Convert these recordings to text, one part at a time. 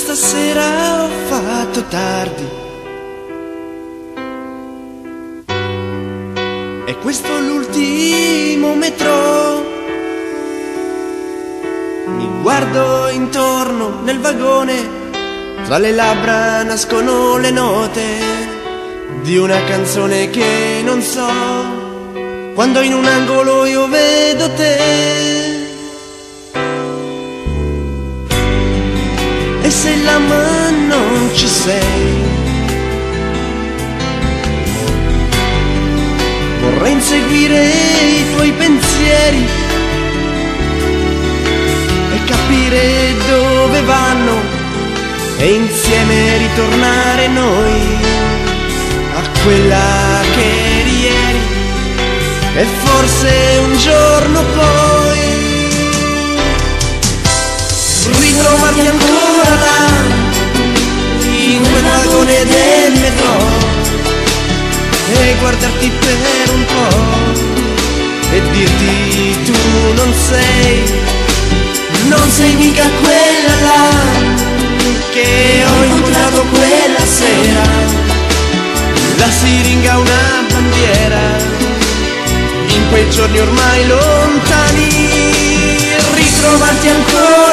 Questa sera ho fatto tardi. E questo l'ultimo metro. Mi guardo intorno nel vagone, tra le labbra nascono le note di una canzone che non so. Quando in un angolo io vedo te. Se la mano non ci sei, vorrei inseguire i tuoi pensieri e capire dove vanno e insieme ritornare noi a quella che eri ieri. E forse un giorno poi ritrovarti ancora là in quel vagone del metro. E guardarti per un po' e dirti tu non sei non sei mica quella là che ho incontrato quella sera. La siringa una bandiera in quei giorni ormai lontani ritrovarti ancora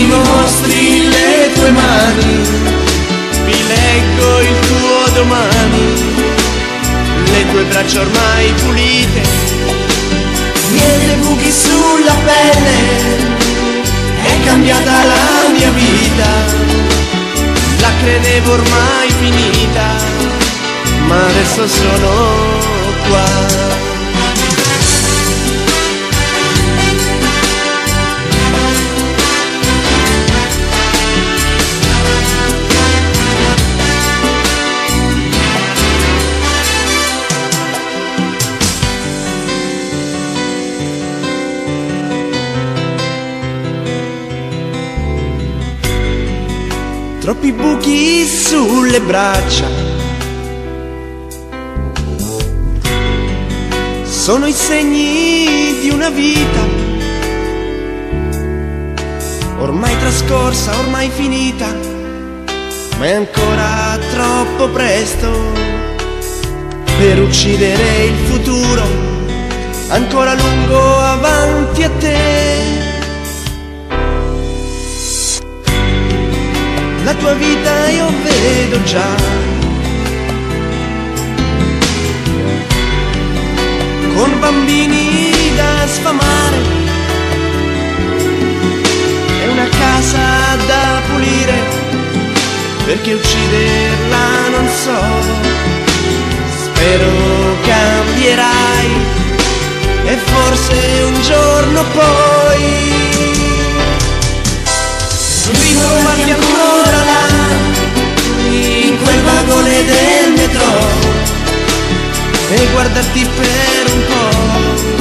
là mi mostri le tue mani. Vi leggo il tuo domani. Le tue braccia ormai pulite. Niente buchi sulla pelle. È cambiata la mia vita. La credevo ormai finita. Ma adesso sono qua troppi buchi sulle braccia. Sono i segni di una vita, ormai trascorsa, ormai finita, ma è ancora troppo presto per uccidere il futuro, ancora lungo avanti a te. Tua vita io vedo già. Con bambini da sfamare e una casa da pulire, perché ucciderla non so. Spero cambierai e forse un giorno poi e guardarti per un po'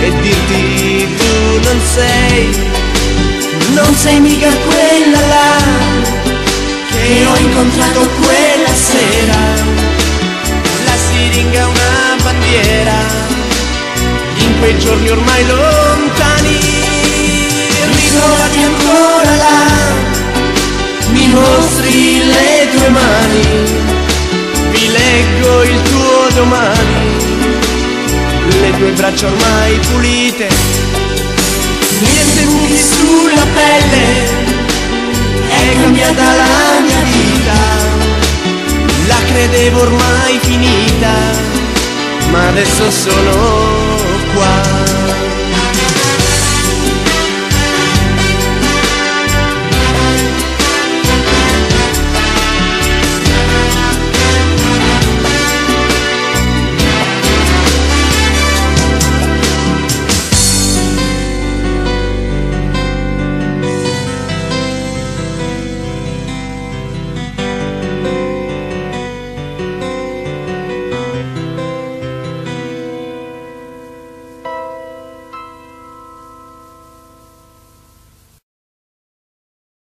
e dirti tu non sei non sei mica quella là che ho incontrato quella sera. La siringa una bandiera in quei giorni ormai lontani. Ritrovati ancora là, mi mostri le tue mani, tue braccia ormai pulite, niente buchi sulla pelle, è cambiata la mia vita, la credevo ormai finita, ma adesso sono qua.